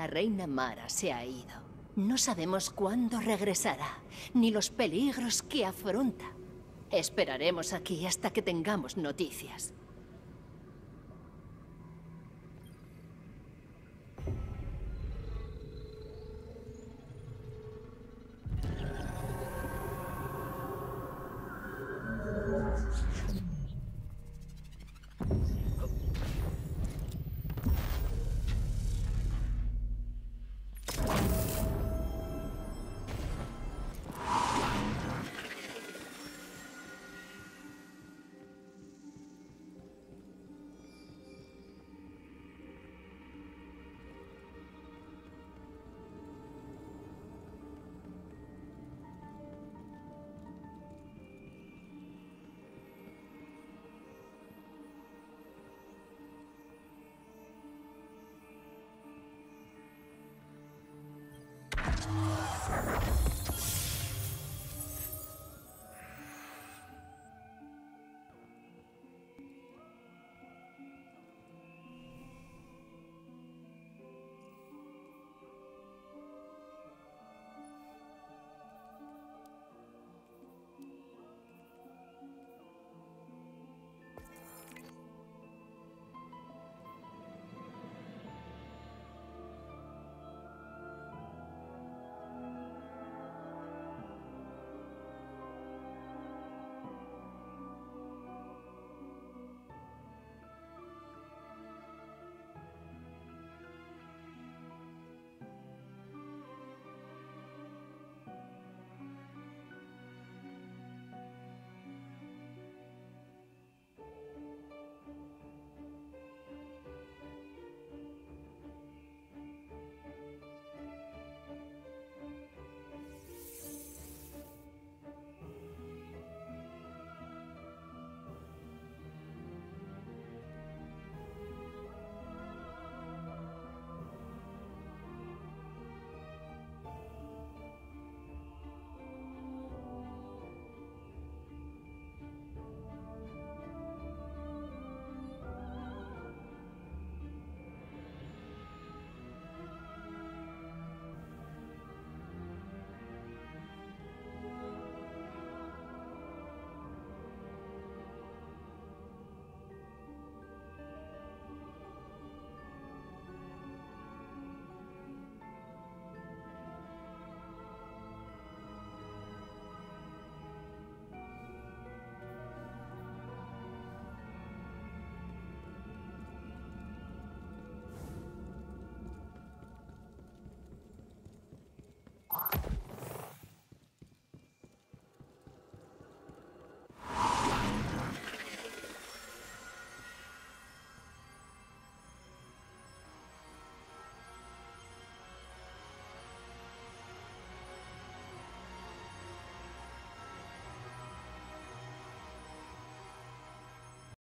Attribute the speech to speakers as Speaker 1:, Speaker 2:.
Speaker 1: La reina Mara se ha ido. No sabemos cuándo regresará, ni los peligros que afronta. Esperaremos aquí hasta que tengamos noticias.